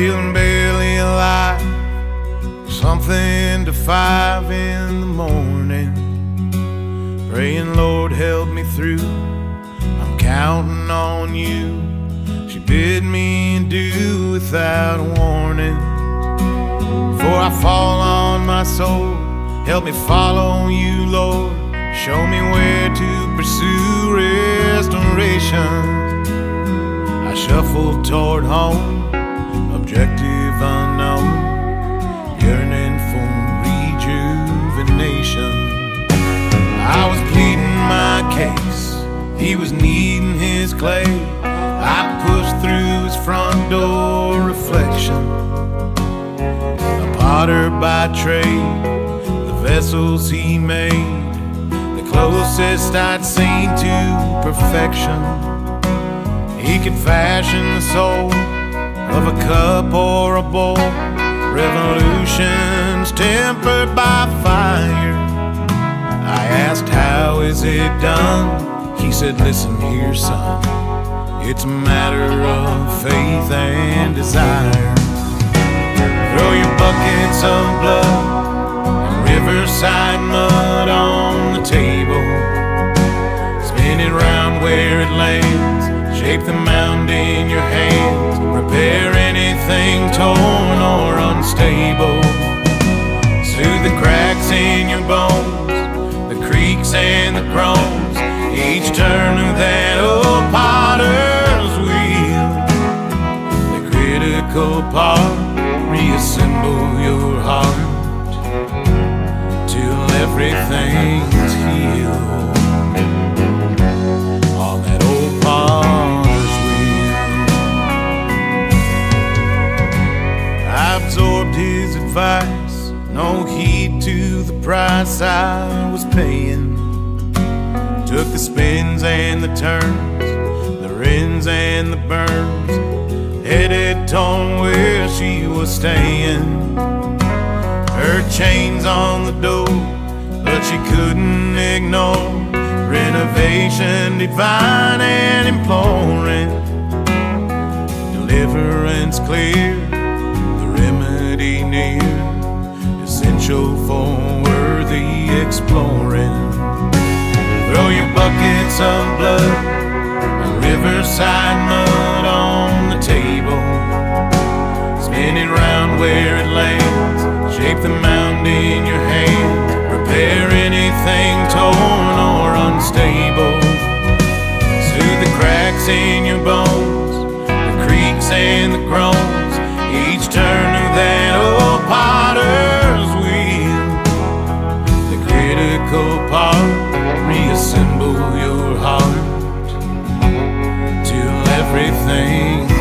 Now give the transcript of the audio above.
feeling barely alive. Something to five in the morning. Praying, Lord, help me through. I'm counting on you. She bid me do without warning. Before I fall on my soul, help me follow you, Lord. Show me where to pursue restoration. I shuffle toward home, case, he was needing his clay. I pushed through his front door reflection. A potter by trade, the vessels he made, the closest I'd seen to perfection. He could fashion the soul of a cup or a bowl, revolutions tempered by fire. Done? He said, Listen here, son. It's a matter of faith and desire. Throw your buckets of blood and riverside mud on the table. Spin it round where it lands. Shape the mound in your hands. Repair anything torn the. Each turn of that old potter's wheel. The critical part, reassemble your heart till everything's healed. On that old potter's wheel. I absorbed his advice, no heed to the price I was paying. Took the spins and the turns, the rins and the burns, headed toward where she was staying. Her chains on the door, but she couldn't ignore renovation divine and imploring. Deliverance clear, the remedy near, essential for worthy exploring. Buckets of blood and riverside mud on the table. Spin it round where it lands. Shape the mound in your hand. Repair anything till